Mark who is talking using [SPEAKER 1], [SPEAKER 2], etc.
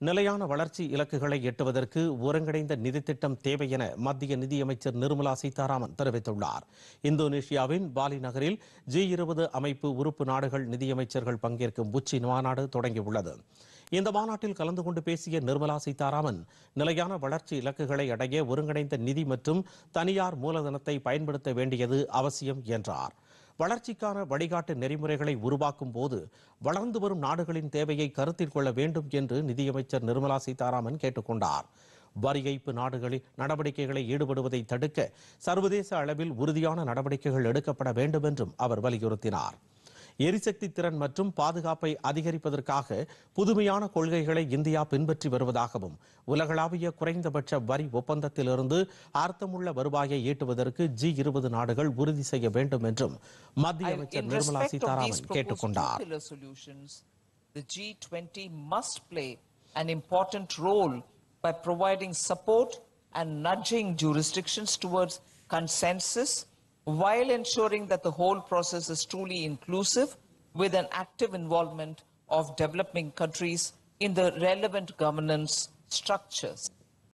[SPEAKER 1] நிலையான வளர்ச்சி இலக்குகளை எட்டுவதற்கு ஒருங்கிணைந்த நிதி திட்டம் தேவை என மத்திய நிதியமைச்சர் நிர்மலா சீதாராமன் தெரிவித்துள்ளார். இந்தோனேஷியாவின் பாலி நகரில் ஜி இருபது அமைப்பு உறுப்பு நாடுகள் நிதியமைச்சர்கள் பங்கேற்கும் உச்சி மாநாடு தொடங்கியுள்ளது. இந்த மாநாட்டில் கலந்து கொண்டு பேசிய நிர்மலா சீதாராமன் நிலையான வளர்ச்சி இலக்குகளை அடைய ஒருங்கிணைந்த நிதி மற்றும் தனியார் மூலதனத்தை பயன்படுத்த வேண்டியது அவசியம் என்றார். வளர்ச்சிக்கான வழிகாட்டு நெறிமுறைகளை உருவாக்கும் போது வளர்ந்து வரும் நாடுகளின் தேவையை கருத்தில் கொள்ள வேண்டும் என்று நிதியமைச்சர் நிர்மலா சீதாராமன் கேட்டுக்கொண்டார். வரி ஏய்ப்பு நாடுகளில் நடவடிக்கைகளை ஈடுபடுவதை தடுக்க சர்வதேச அளவில் உறுதியான நடவடிக்கைகள் எடுக்கப்பட வேண்டும் என்றும் அவர் வலியுறுத்தினார். எரிசக்தி திறன் மற்றும் பாதுகாப்பை அதிகரிப்பதற்காக புதுமையான கொள்கைகளை இந்தியா பின்பற்றி வருவதாகவும் உலகளாவிய குறைந்தபட்ச வரி ஒப்பந்தத்திலிருந்து அர்த்தமுள்ள வருவாயை ஈட்டுவதற்கு ஜி இருபது நாடுகள் உறுதி செய்ய வேண்டும் என்றும் மத்திய அமைச்சர் Nirmala Sitharaman
[SPEAKER 2] two-pillar solutions, the G20 must play an important role by providing support and nudging jurisdictions towards consensus while ensuring that the whole process is truly inclusive with an active involvement of developing countries in the relevant governance structures.